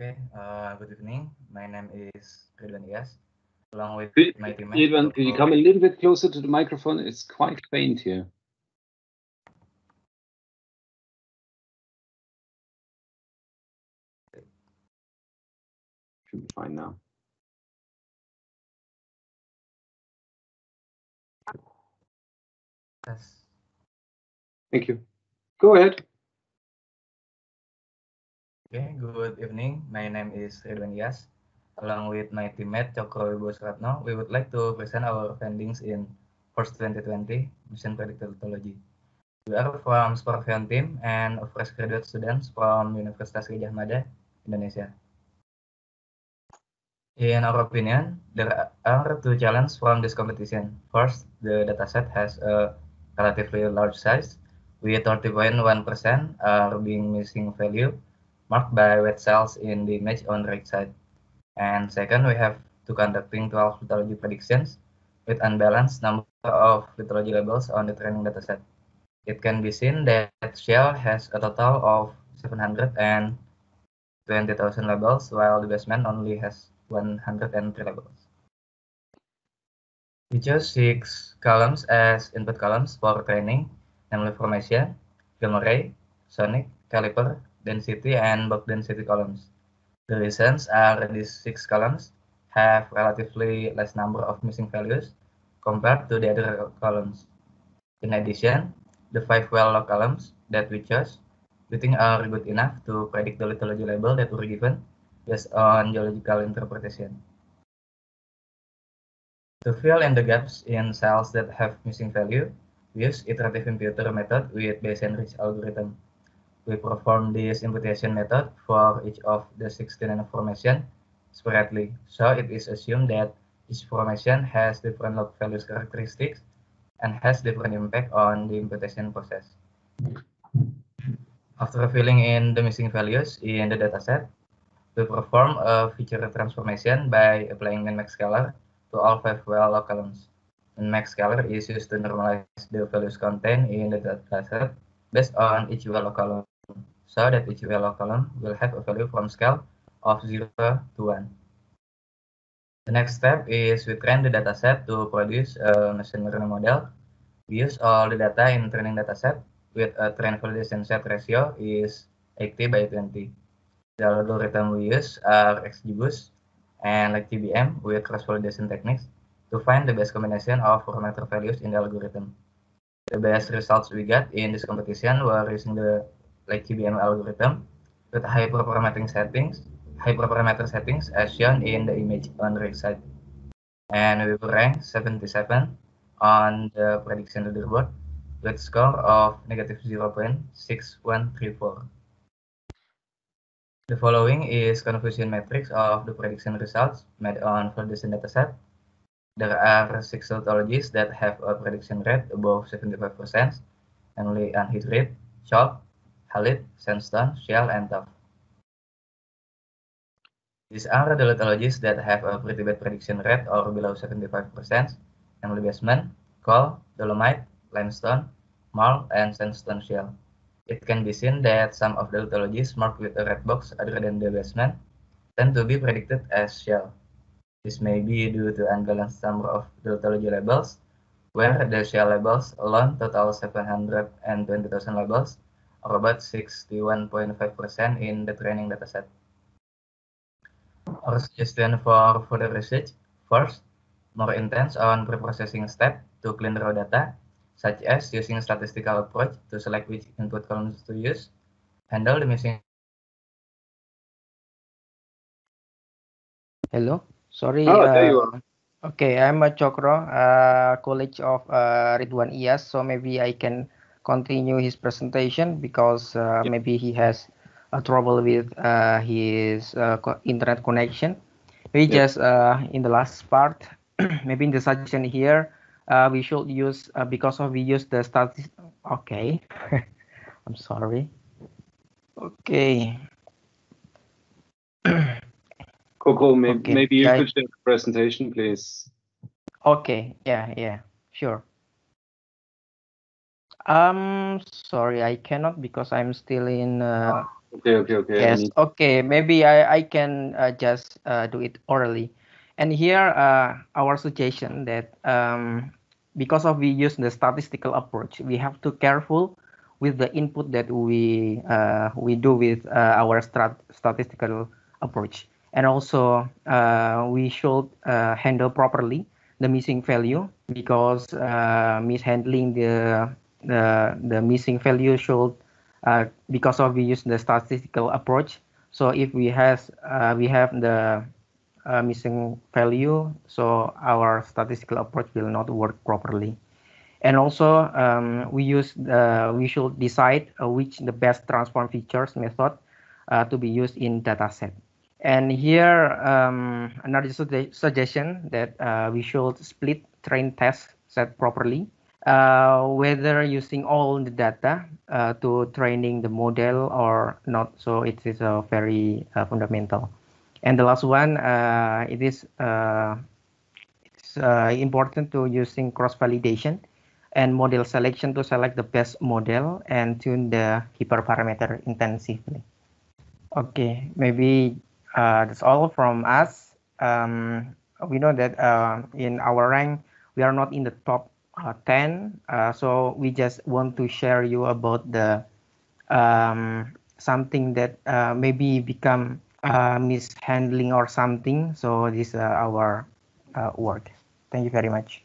Okay, uh, good evening. My name is Ridwan Iyas, along with Could, my teammate. Ridwan, could you come a little bit closer to the microphone? It's quite faint here. Should be fine now. Yes. Thank you. Go ahead. Okay, good evening. My name is Ridwan Iyas. Along with my teammate Cokro Wibowo we would like to present our findings in FIRST 2020 Mission Lithology. We are from Scorpion team and fresh graduate students from Universitas Gadjah Mada, Indonesia. In our opinion, there are two challenges from this competition. First, the dataset has a relatively large size, with 30.1% are being missing value marked by wet cells in the image on the right side. And second, we have to conducting 12 lithology predictions with unbalanced number of lithology labels on the training dataset. It can be seen that Shell has a total of 720,000 labels, while the basement only has 103 labels. We chose six columns as input columns for training, namely formation, gamma ray, sonic, caliper, density, and bulk density columns. The reasons are these six columns have relatively less number of missing values compared to the other columns. In addition, the five well-logged columns that we chose we think are good enough to predict the lithology label that were given based on geological interpretation. To fill in the gaps in cells that have missing value, we use iterative imputer method with Bayes-Enrich algorithm. We perform this imputation method for each of the 16 formation separately. So it is assumed that each formation has different log values characteristics and has different impact on the imputation process. After filling in the missing values in the dataset, we perform a feature transformation by applying min-max scalar to all five well columns. Min-max scalar is used to normalize the values contained in the dataset based on each well column, so that each well column will have a value from scale of 0 to 1. The next step is we train the dataset to produce a machine learning model. We use all the data in training dataset with a train validation set ratio is 80 by 20. The algorithm we use are XGBoost and LikeGBM with cross-validation techniques to find the best combination of parameter values in the algorithm. The best results we got in this competition were using the LikeGBM algorithm with hyperparametric settings, hyperparameter settings as shown in the image on the right side. And we ranked 77 on the prediction leaderboard with score of negative 0.6134. The following is confusion matrix of the prediction results made on validation dataset. There are six lithologies that have a prediction rate above 75%, namely anhydrite, chalk, halite, sandstone, shale, and tuff. These are the lithologies that have a pretty bad prediction rate or below 75%, namely basement, coal, dolomite, limestone, marl, and sandstone shale. It can be seen that some of the lithologies marked with a red box other than the basement tend to be predicted as shale. This may be due to unbalanced number of lithology labels, where the shale labels alone total 720,000 labels, or about 61.5% in the training dataset. Our suggestion for further research, first, more intense on preprocessing step to clean raw data, such as using statistical approach to select which input columns to use, handle the missing. Hello, sorry. Oh, there uh, you are. Okay, I'm a Chokro, uh, college of uh, Ridwan Iyas, so maybe I can continue his presentation because uh, Yeah. maybe he has a trouble with uh, his uh, co- internet connection. We Yeah. just uh, in the last part, maybe in the suggestion here, uh, we should use uh, because of we use the statis. Okay, I'm sorry. Okay. Coco, may, Okay, maybe you yeah. could share the presentation, please. Okay, yeah, yeah, sure. Um, sorry, I cannot because I'm still in uh, Okay, okay, okay. Yes, need- okay. Maybe I, I can uh, just uh, do it orally. And here, uh, our suggestion that um, because of we use the statistical approach, we have to careful with the input that we uh, we do with uh, our strat statistical approach. And also, uh, we should uh, handle properly the missing value because uh, mishandling the the the missing value should uh, because of we use the statistical approach. So if we has uh, we have the uh, missing value, so our statistical approach will not work properly. And also um, we use we should decide uh, which the best transform features method uh, to be used in dataset. And here um, another sugge- suggestion that uh, we should split train test set properly uh, whether using all the data uh, to training the model or not. So it is uh, very uh, fundamental. And the last one, uh, it is uh, it's important to using cross validation and model selection to select the best model and tune the hyperparameter intensively. Okay, maybe that's all from us. Um, we know that in our rank, we are not in the top 10. Uh, so we just want to share you about the um, something that uh, maybe become uh, mishandling or something. So this is uh, our uh, work. Thank you very much.